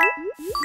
Mm-hmm.